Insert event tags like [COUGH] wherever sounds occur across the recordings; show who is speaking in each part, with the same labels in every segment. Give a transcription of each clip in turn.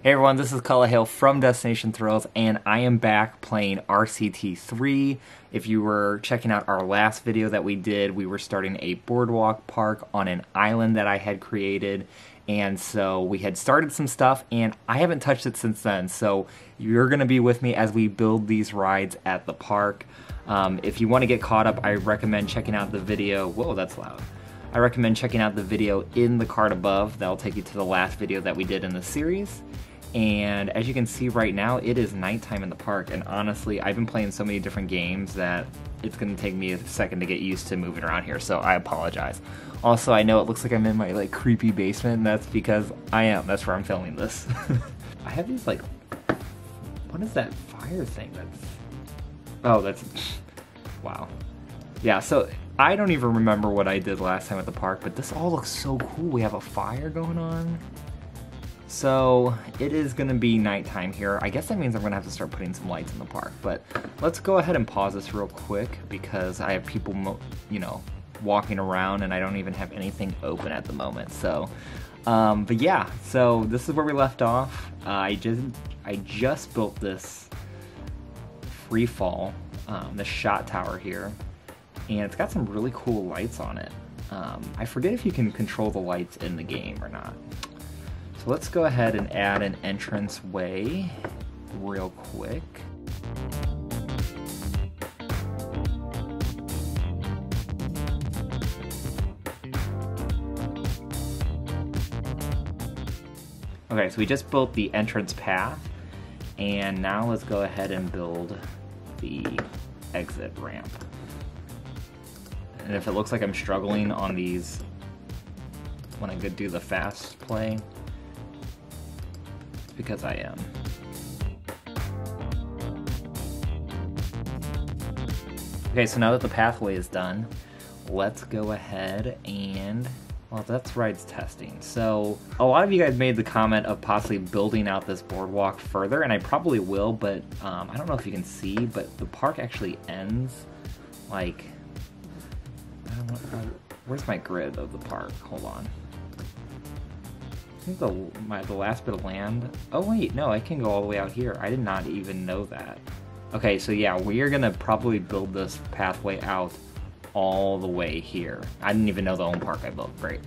Speaker 1: Hey everyone, this is Hale from Destination Thrills, and I am back playing RCT3. If you were checking out our last video that we did, we were starting a boardwalk park on an island that I had created, and so we had started some stuff, and I haven't touched it since then, so you're going to be with me as we build these rides at the park. Um, if you want to get caught up, I recommend checking out the video. Whoa, that's loud. I recommend checking out the video in the card above. That'll take you to the last video that we did in the series. And as you can see right now, it is nighttime in the park. And honestly, I've been playing so many different games that it's going to take me a second to get used to moving around here. So I apologize. Also, I know it looks like I'm in my like creepy basement. And that's because I am. That's where I'm filming this. [LAUGHS] I have these like, what is that fire thing? That's, oh, that's, [LAUGHS] wow. Yeah, so I don't even remember what I did last time at the park, but this all looks so cool. We have a fire going on. So it is to be nighttime here. I guess that means I'm to have to start putting some lights in the park. But let's go ahead and pause this real quick because I have people, you know, walking around and I don't even have anything open at the moment. So, um, but yeah, so this is where we left off. Uh, I just I just built this free fall, um, the shot tower here, and it's got some really cool lights on it. Um, I forget if you can control the lights in the game or not. So let's go ahead and add an entrance way real quick. Okay, so we just built the entrance path, and now let's go ahead and build the exit ramp. And if it looks like I'm struggling on these when I could do the fast play, because I am. Okay, so now that the pathway is done, let's go ahead and well, that's rides testing. So, a lot of you guys made the comment of possibly building out this boardwalk further, and I probably will, but um, I don't know if you can see, but the park actually ends like. Know. Where's my grid of the park? Hold on the my the last bit of land. Oh wait, no, I can go all the way out here. I did not even know that. Okay, so yeah, we are gonna probably build this pathway out all the way here. I didn't even know the own park I built. Great.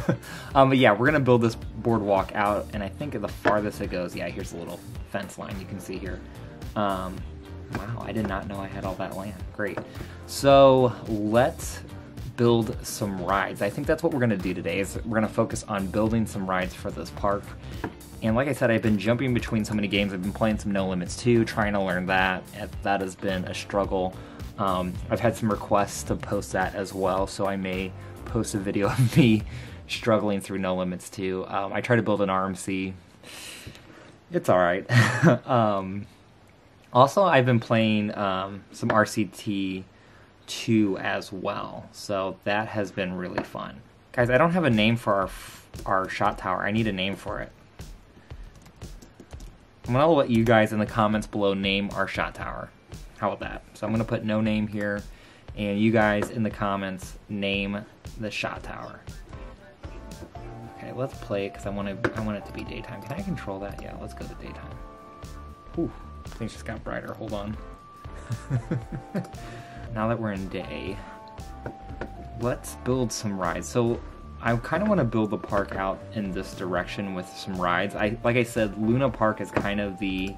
Speaker 1: [LAUGHS] um, but yeah, we're gonna build this boardwalk out, and I think the farthest it goes, yeah, here's a little fence line you can see here. Um, wow, I did not know I had all that land. Great. So let's build some rides. I think that's what we're to do today is we're to focus on building some rides for this park. And like I said, I've been jumping between so many games. I've been playing some No Limits 2, trying to learn that. That has been a struggle. Um, I've had some requests to post that as well, so I may post a video [LAUGHS] of me struggling through No Limits 2. Um, I try to build an RMC. It's alright. [LAUGHS] um, also, I've been playing um, some RCT 2 as well. So that has been really fun. Guys, I don't have a name for our, our shot tower. I need a name for it. I'm to let you guys in the comments below name our shot tower. How about that? So I'm to put no name here, and you guys in the comments name the shot tower. Okay, let's play it because I want to. I want it to be daytime. Can I control that? Yeah, let's go to daytime. Whew, things just got brighter. Hold on. [LAUGHS] now that we're in day, let's build some rides. So I kind of want to build the park out in this direction with some rides. I like I said, Luna Park is kind of the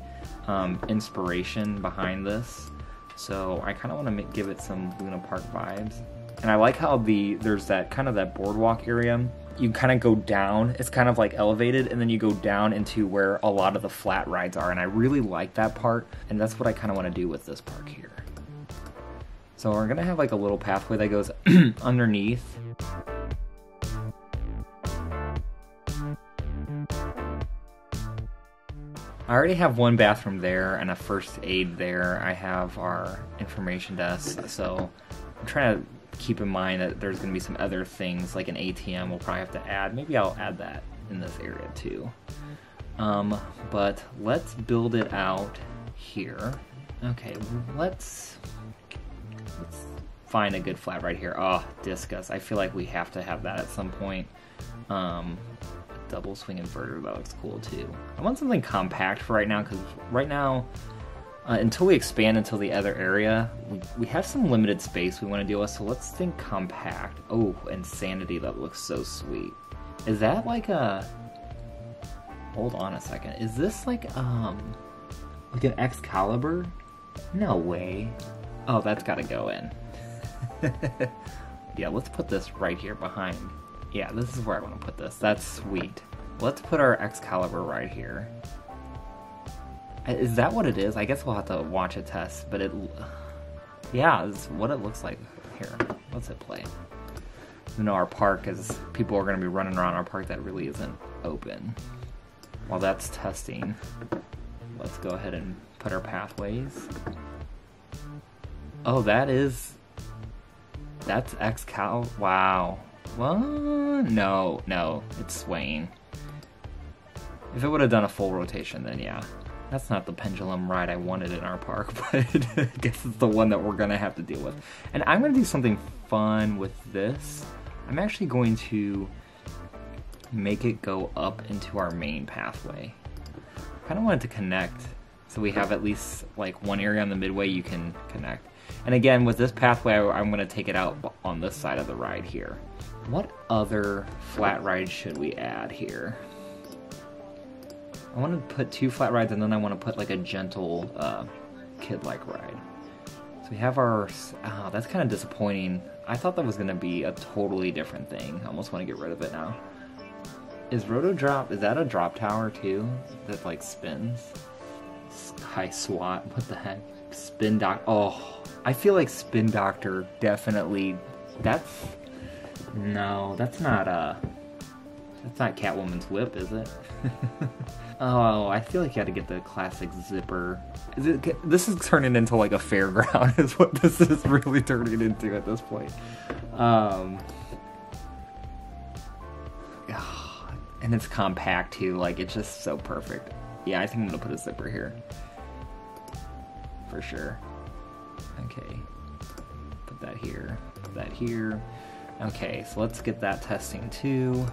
Speaker 1: um, inspiration behind this. So I kind of want to give it some Luna Park vibes. And I like how the there's that kind of that boardwalk area. You kind of go down. It's kind of like elevated, and then you go down into where a lot of the flat rides are. And I really like that part. And that's what I kind of want to do with this park here. So we're gonna have like a little pathway that goes [CLEARS THROAT] underneath. I already have one bathroom there and a first aid there. I have our information desk, so I'm trying to keep in mind that there's to be some other things like an ATM we'll probably have to add. Maybe I'll add that in this area too. Um, but let's build it out here. Okay, let's Let's find a good flat right here. Oh, discus. I feel like we have to have that at some point. Um, double swing inverter. That looks cool too. I want something compact for right now because right now, uh, until we expand into the other area, we, we have some limited space we want to deal with. So let's think compact. Oh, insanity. That looks so sweet. Is that like a? Hold on a second. Is this like um, like an Excalibur? No way. Oh, that's got to go in. [LAUGHS] yeah, let's put this right here behind. Yeah, this is where I want to put this. That's sweet. Let's put our Excalibur right here. Uh, that what it is? I guess we'll have to watch a test, but it... Yeah, it's what it looks like. Here, let's hit play. You know, our park is... People are going to be running around our park that really isn't open. While that's testing, let's go ahead and put our pathways. Oh, that is that's X-Cal? Wow. Well, no, no, it's swaying. If it would have done a full rotation, then yeah. That's not the pendulum ride I wanted in our park, [LAUGHS] but I guess it's the one that we're gonna have to deal with. And I'm gonna do something fun with this. I'm actually going to make it go up into our main pathway. I kind of wanted to connect, so we have at least like one area on the midway you can connect. And again, with this pathway, I'm going to take it out on this side of the ride here. What other flat rides should we add here? I want to put two flat rides and then I want to put like a gentle uh, kid-like ride. So we have our... Oh, that's kind of disappointing. I thought that was going to be a totally different thing. I almost want to get rid of it now. Is Roto Drop... Is that a drop tower too? That like spins? Sky SWAT? What the heck? Spin Doc... Oh... I feel like Spin Doctor definitely. That's no, that's not uh that's not Catwoman's whip, is it? [LAUGHS] oh, I feel like you had to get the classic zipper. Is it, this is turning into like a fairground, [LAUGHS] is what this is really turning into at this point. Um, [SIGHS] and it's compact too, like it's just so perfect. Yeah, I think I'm gonna put a zipper here. For sure. Okay. Put that here. Put that here. Okay, so let's get that testing too.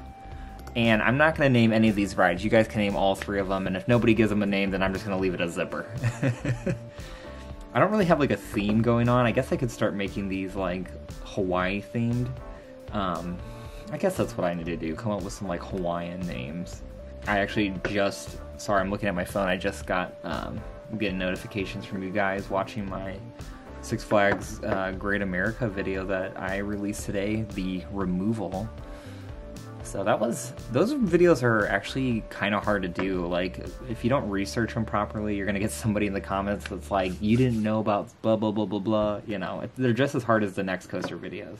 Speaker 1: And I'm not to name any of these rides. You guys can name all three of them, and if nobody gives them a name, then I'm just to leave it a zipper. [LAUGHS] I don't really have like a theme going on. I guess I could start making these like Hawaii themed. Um, I guess that's what I need to do. Come up with some like Hawaiian names. I actually just, sorry, I'm looking at my phone. I just got um, getting notifications from you guys watching my Six Flags uh, Great America video that I released today, the removal. So that was those videos are actually kind of hard to do. Like if you don't research them properly, you're gonna get somebody in the comments that's like, "You didn't know about blah blah blah blah blah." You know, they're just as hard as the next coaster videos.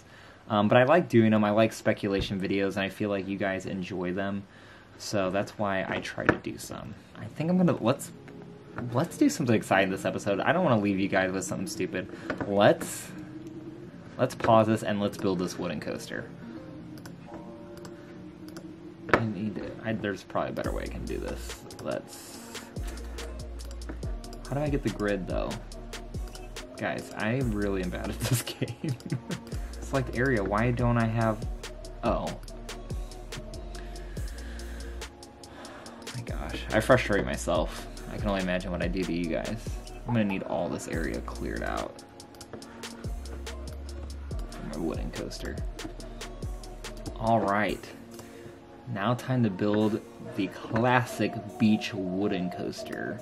Speaker 1: Um, but I like doing them. I like speculation videos, and I feel like you guys enjoy them. So that's why I try to do some. I think I'm gonna let's let's do something exciting this episode. I don't want to leave you guys with something stupid. Let's let's pause this and let's build this wooden coaster. I need. I, there's probably a better way I can do this. Let's. How do I get the grid though? Guys, I really am bad at this [LAUGHS] game. Select area. Why don't I have? Oh. My gosh, I frustrate myself. I can only imagine what I do to you guys. I'm gonna need all this area cleared out my wooden coaster. Alright, now time to build the classic beach wooden coaster.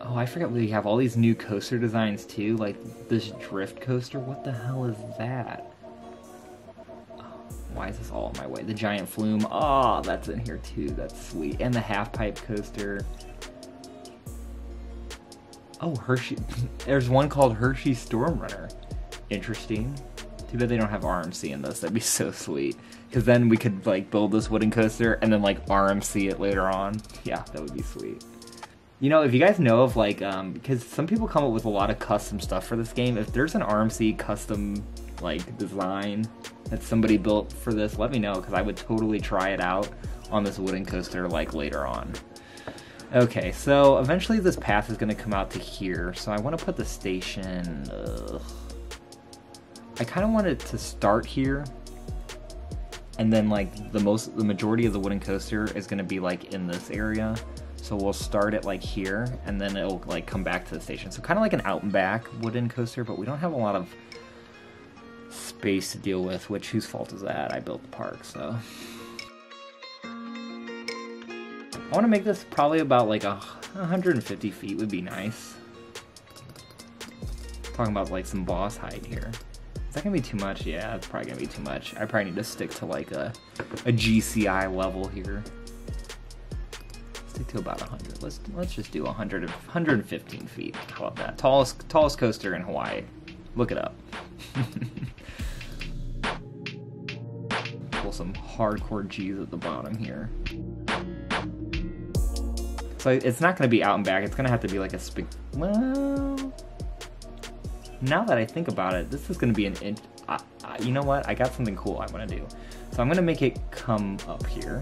Speaker 1: Oh, I forgot we have all these new coaster designs too, like this drift coaster. What the hell is that? why is this all in my way? The giant flume. Oh, that's in here too. That's sweet. And the half pipe coaster. Oh, Hershey. [LAUGHS] There's one called Hershey Storm Runner. Interesting. Too bad they don't have RMC in this. That'd be so sweet. Because then we could like build this wooden coaster and then like RMC it later on. Yeah, that would be sweet. You know, if you guys know of like, um, because some people come up with a lot of custom stuff for this game. If there's an RMC custom like design that somebody built for this, let me know because I would totally try it out on this wooden coaster like later on. Okay, so eventually this path is going to come out to here, so I want to put the station... Ugh. I kind of want it to start here, and then like the most the majority of the wooden coaster is going to be like in this area. So we'll start it like here and then it'll like come back to the station. So kind of like an out and back wooden coaster but we don't have a lot of space to deal with which whose fault is that? I built the park so i want to make this probably about like a 150 feet would be nice talking about like some boss height here. Is that gonna be too much? Yeah, it's probably gonna be too much. I probably need to stick to like a, a GCI level here. Stick to about 100. Let's let's just do 100 115 feet. How about that? Tallest tallest coaster in Hawaii. Look it up. [LAUGHS] Pull some hardcore G's at the bottom here. So it's not gonna be out and back. It's gonna have to be like a spig. Well now that I think about it, this is going to be an. Uh, you know what? I got something cool I want to do. So I'm going to make it come up here.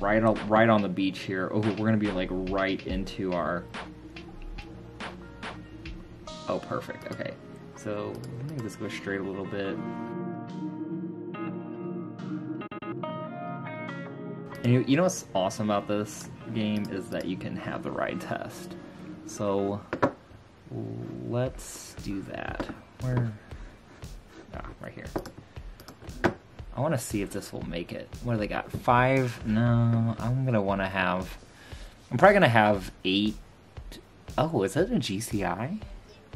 Speaker 1: Right on, right on the beach here. Oh, we're going to be like right into our. Oh, perfect. Okay. So, let me just go straight a little bit. And you, you know what's awesome about this game is that you can have the ride test. So let's do that. Where? Ah, right here. I want to see if this will make it. What do they got? Five? No, I'm gonna want to have. I'm probably gonna have eight. Oh, is that a GCI?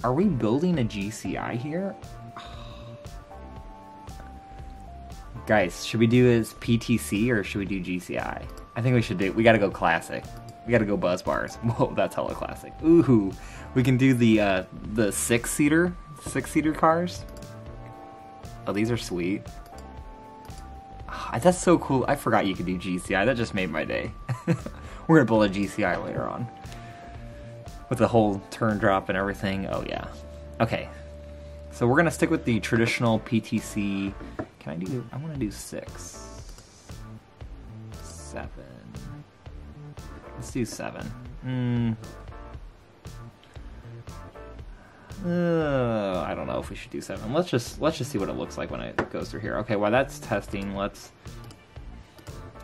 Speaker 1: Are we building a GCI here? [SIGHS] Guys, should we do as PTC or should we do GCI? I think we should do, we gotta go classic. We gotta go buzz bars. [LAUGHS] Whoa, that's hella classic. Ooh, we can do the, uh, the six-seater, six-seater cars. Oh, these are sweet. Oh, [SIGHS] that's so cool. I forgot you could do GCI. That just made my day. [LAUGHS] We're gonna build a GCI later on. With the whole turn drop and everything. Oh yeah. Okay. So we're gonna stick with the traditional PTC can I do? I want to do six, seven. Let's do seven. Hmm. Uh, I don't know if we should do seven. Let's just let's just see what it looks like when it goes through here. Okay, while that's testing, let's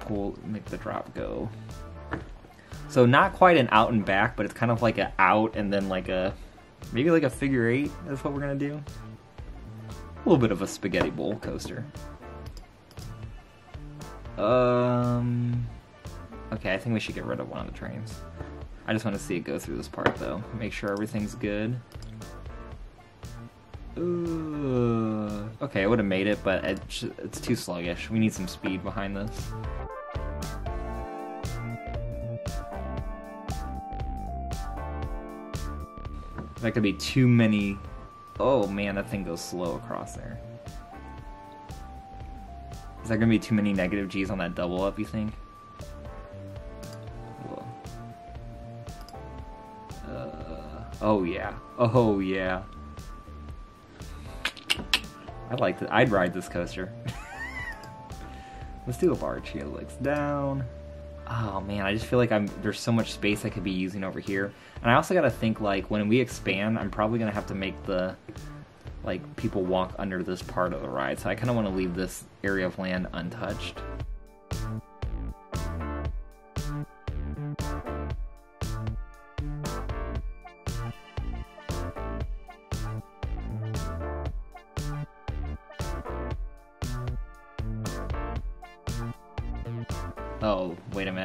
Speaker 1: pull make the drop go. So not quite an out and back, but it's kind of like an out and then like a maybe like a figure eight. That's what we're gonna do. A little bit of a spaghetti bowl coaster. Um. Okay, I think we should get rid of one of the trains. I just want to see it go through this part, though. Make sure everything's good. Ooh. Okay, I would have made it, but it's too sluggish. We need some speed behind this. Is that could be too many Oh man, that thing goes slow across there. Is there gonna be too many negative G's on that double up, you think? Uh, oh yeah. Oh yeah. I like that. I'd ride this coaster. [LAUGHS] Let's do a barge here. Looks down. Oh man, I just feel like I'm there's so much space I could be using over here. And I also got to think like when we expand, I'm probably to have to make the like people walk under this part of the ride. So I kind of want to leave this area of land untouched.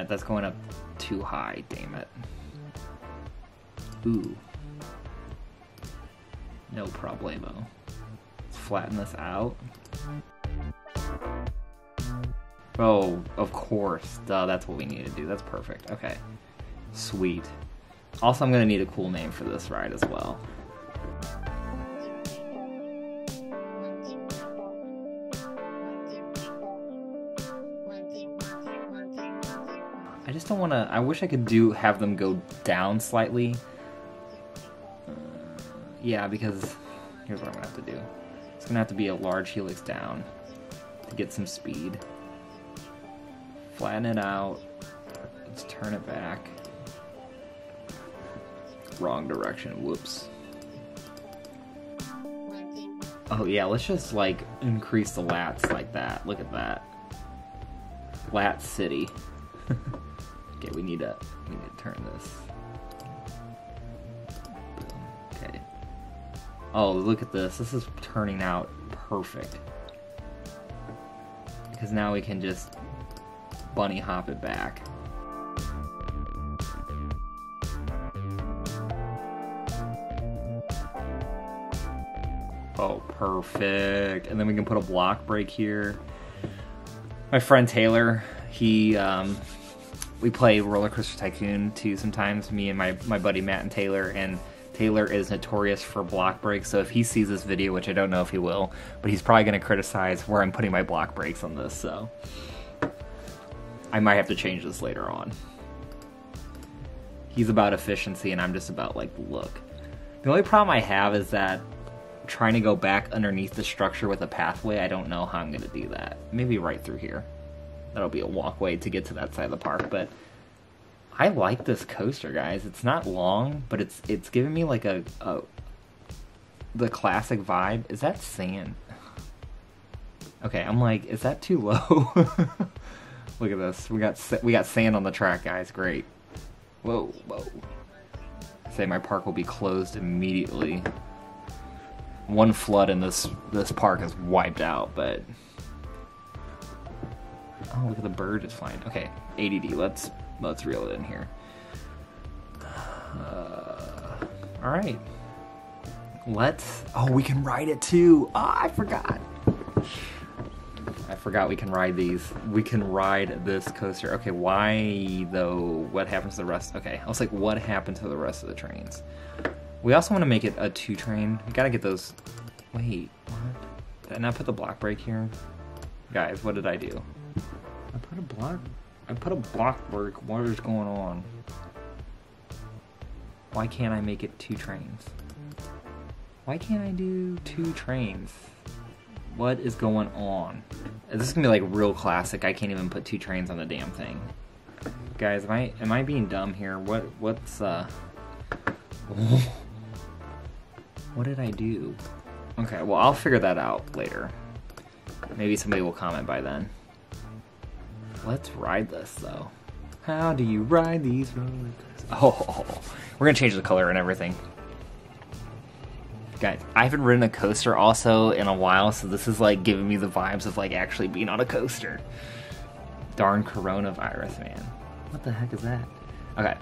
Speaker 1: That's going up too high, damn it. Ooh. No problemo. Let's flatten this out. Oh, of course. Duh, that's what we need to do. That's perfect. Okay. Sweet. Also, I'm going to need a cool name for this ride as well. Just don't want to... I wish I could do have them go down slightly uh, yeah, because here's what I'm gonna have to do. It's gonna have to be a large helix down to get some speed. Flatten it out. Let's turn it back. wrong direction. Whoops. Oh yeah, let's just like increase the lats like that. Look at that. Lat City. Okay, we need to we need to turn this. Okay. Oh, look at this. This is turning out perfect. Because now we can just bunny hop it back. Oh, perfect. And then we can put a block brake here. My friend Taylor, he, um, we play Roller Coaster Tycoon too sometimes, me and my, my buddy Matt and Taylor, and Taylor is notorious for block brakes, so if he sees this video, which I don't know if he will, but he's probably going to criticize where I'm putting my block brakes on this, so I might have to change this later on. He's about efficiency, and I'm just about, like, look. The only problem I have is that trying to go back underneath the structure with a pathway, I don't know how I'm going to do that. Maybe right through here. That'll be a walkway to get to that side of the park, but I like this coaster, guys. It's not long, but it's it's giving me like a, a the classic vibe. Is that sand? Okay, I'm like, is that too low? [LAUGHS] Look at this. We got we got sand on the track, guys. Great. Whoa, whoa. Say my park will be closed immediately. One flood in this this park is wiped out, but oh, look at the bird is flying. Okay, ADD. Let's let's reel it in here. Uh, all right. Let's. Oh, we can ride it too. Oh, I forgot. I forgot we can ride these. We can ride this coaster. Okay, why though? What happens to the rest? Okay, I was like, what happened to the rest of the trains? We also want to make it a two train. We gotta get those. Wait, what? Did I not put the block brake here? Guys, what did I do? I put a block I put a block brake. What is going on? Why can't I make it two trains? Why can't I do two trains? What is going on? This is gonna be like real classic. I can't even put two trains on the damn thing. Guys, am I am I being dumb here? What what's uh [LAUGHS] What did I do? Okay, well I'll figure that out later. Maybe somebody will comment by then. Let's ride this though. How do you ride these roller [LAUGHS] Oh, we're gonna change the color and everything. Guys, I haven't ridden a coaster also in a while, so this is like giving me the vibes of like actually being on a coaster. Darn coronavirus, man. What the heck is that? Okay.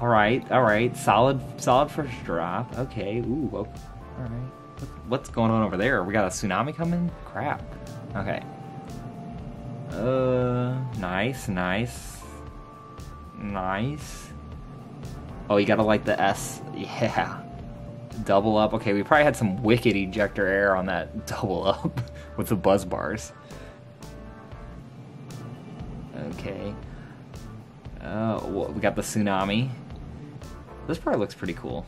Speaker 1: All right, all right. Solid, solid first drop. Okay. Ooh. All right. What's going on over there? We got a tsunami coming? Crap. Okay. Uh, nice, nice. Nice. Oh, you gotta like the S. [LAUGHS] Yeah. Double up. Okay, we probably had some wicked ejector air on that [LAUGHS] double up with the buzz bars. Okay. Oh, well, we got the tsunami. This part looks pretty cool.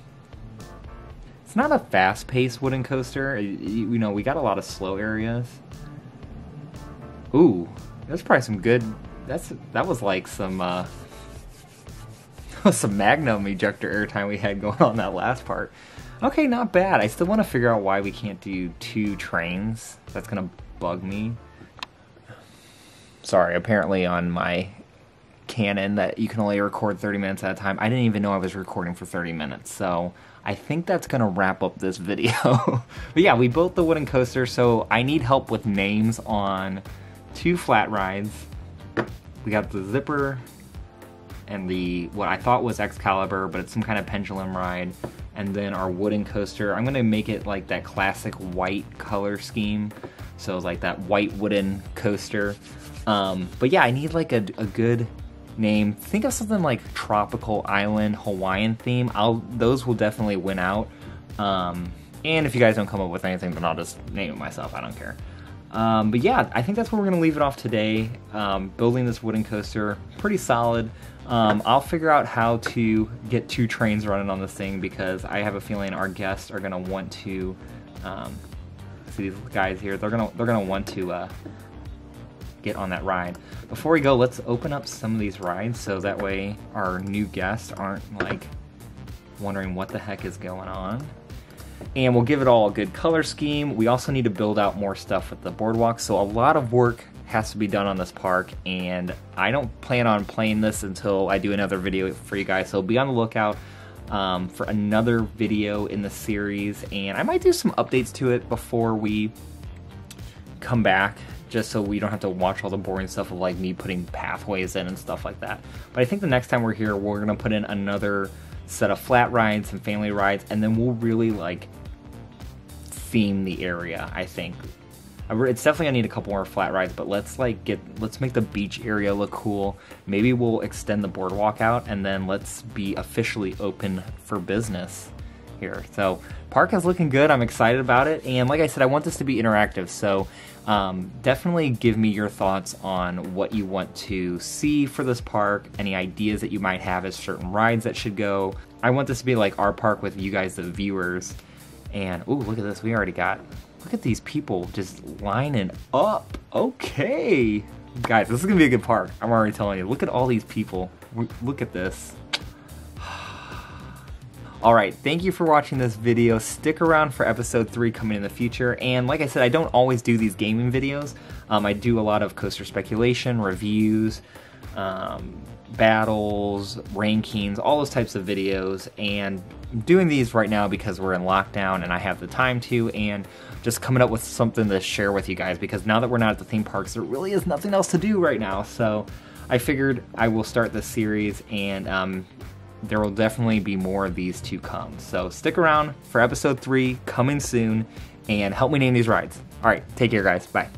Speaker 1: It's not a fast-paced wooden coaster. You know, we got a lot of slow areas. Ooh, that's probably some good. That's that was like some uh, [LAUGHS] some Magnum ejector airtime we had [LAUGHS] going on that last part. Okay, not bad. I still want to figure out why we can't do two trains. That's gonna bug me. Sorry, apparently on my Canon that you can only record 30 minutes at a time. I didn't even know I was recording for 30 minutes, so I think that's gonna wrap up this [LAUGHS] video. but yeah, we built the wooden coaster, so I need help with names on two flat rides. We got the zipper and the what I thought was Excalibur, but it's some kind of pendulum ride. And then our wooden coaster. I'm gonna make it like that classic white color scheme. So like that white wooden coaster. Um, but yeah, I need like a, a good name. Think of something like tropical island Hawaiian theme. I'll those will definitely win out. Um, and if you guys don't come up with anything, then I'll just name it myself. I don't care. Um, but yeah, I think that's where we're to leave it off today. Um, building this wooden coaster, pretty solid. Um, I'll figure out how to get two trains running on this thing because I have a feeling our guests are to want to um, see these guys here. They're gonna they're gonna want to uh, get on that ride. Before we go, let's open up some of these rides so that way our new guests aren't like wondering what the heck is going on. And we'll give it all a good color scheme. We also need to build out more stuff with the boardwalk, so a lot of work has to be done on this park and I don't plan on playing this until I do another video for you guys so be on the lookout um, for another video in the series and I might do some updates to it before we come back just so we don't have to watch all the boring stuff of like me putting pathways in and stuff like that but I think the next time we're here we're gonna put in another set of flat rides and family rides and then we'll really like theme the area I think it's definitely gonna need a couple more flat rides, but let's like get let's make the beach area look cool. Maybe we'll extend the boardwalk out, and then let's be officially open for business here. So park is looking good. I'm excited about it, and like I said, I want this to be interactive. So um, definitely give me your thoughts on what you want to see for this park. Any ideas that you might have as certain rides that should go. I want this to be like our park with you guys, the viewers. And ooh, look at this. We already got Look at these people just lining up. Okay. Guys, this is to be a good park. I'm already telling you. Look at all these people. Look at this. Alright, thank you for watching this video. Stick around for episode 3 coming in the future. And like I said, I don't always do these gaming videos. Um, I do a lot of coaster speculation, reviews, um, battles, rankings, all those types of videos. And I'm doing these right now because we're in lockdown and I have the time to. And just coming up with something to share with you guys because now that we're not at the theme parks, there really is nothing else to do right now. So I figured I will start this series and um, there will definitely be more of these to come. So stick around for episode three coming soon and help me name these rides. All right, take care, guys. Bye.